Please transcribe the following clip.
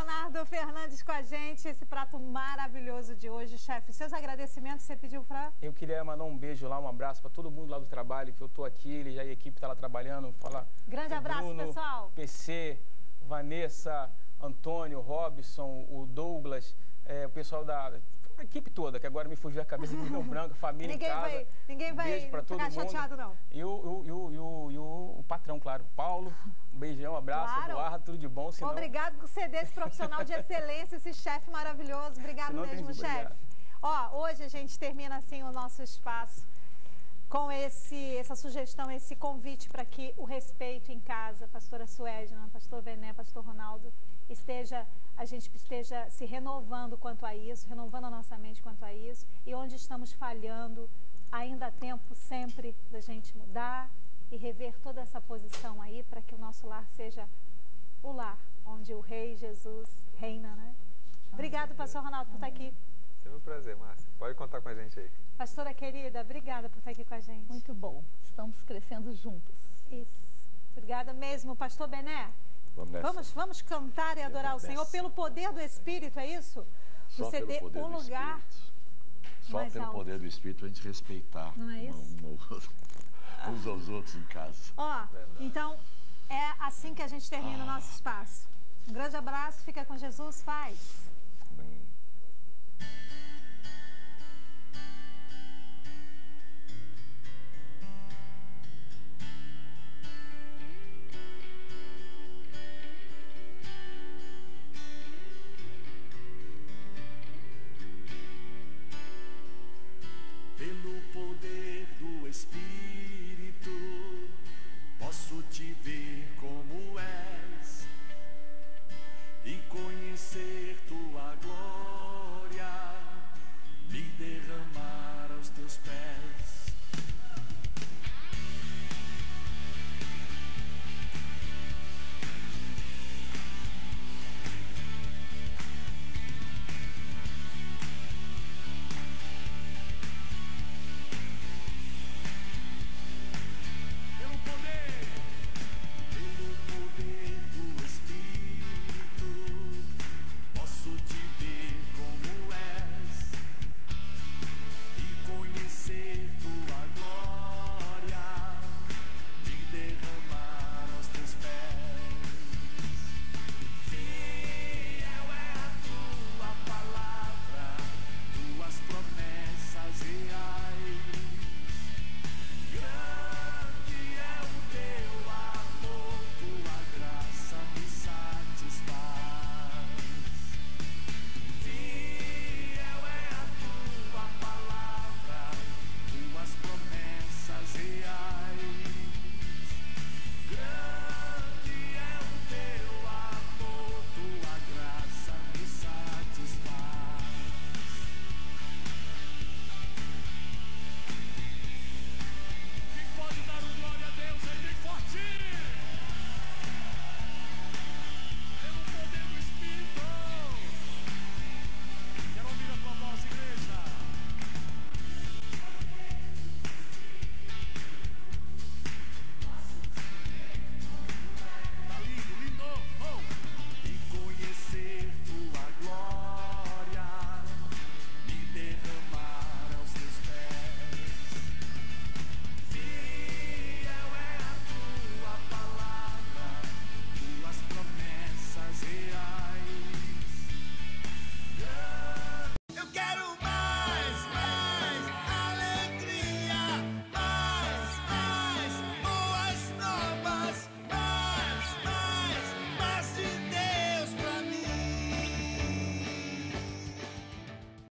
Leonardo Fernandes com a gente, esse prato maravilhoso de hoje, chefe. Seus agradecimentos você pediu para? Eu queria mandar um beijo lá, um abraço para todo mundo lá do trabalho, que eu tô aqui, ele já a equipe está lá trabalhando. Fala. Grande abraço, Bruno, pessoal. PC, Vanessa, Antônio, Robson, o Douglas, é, o pessoal da equipe toda, que agora me fugiu a cabeça de Milhão Branco, família ninguém em casa. Vai, ninguém vai Beijo pra todo ficar mundo. chateado, não. E o, e o, e o, e o, patrão, claro, Paulo. Um beijão, um abraço, Claro. Eduardo, tudo de bom. Senão, Obrigado por ser desse profissional de excelência, esse chefe maravilhoso. Obrigado mesmo, que chefe. Ó, hoje a gente termina assim o nosso espaço com esse, essa sugestão, esse convite para que o respeito em casa, pastora Suedna, pastor Vené, pastor Ronaldo, esteja, a gente esteja se renovando quanto a isso, renovando a nossa mente quanto a isso, e onde estamos falhando, ainda há tempo sempre da gente mudar e rever toda essa posição aí para que o nosso lar seja o lar onde o Rei Jesus reina, né? Obrigado, pastor Ronaldo, por estar aqui. Sempre um prazer, Márcia. Pode contar com a gente aí. Pastora querida, obrigada por estar aqui com a gente. Muito bom. Estamos crescendo juntos. Isso. Obrigada mesmo, pastor Bené. Vamos nessa. Vamos, vamos cantar e adorar o Vamos Senhor nessa. pelo poder do Espírito, é isso? Só Você poder um do lugar. Espírito. Só mais pelo alto. poder do Espírito a gente respeitar Não é isso? ao outro- uns aos outros em casa. Ó, então é assim que a gente termina o nosso espaço. Um grande abraço, fica com Jesus, paz. Eu quero mais.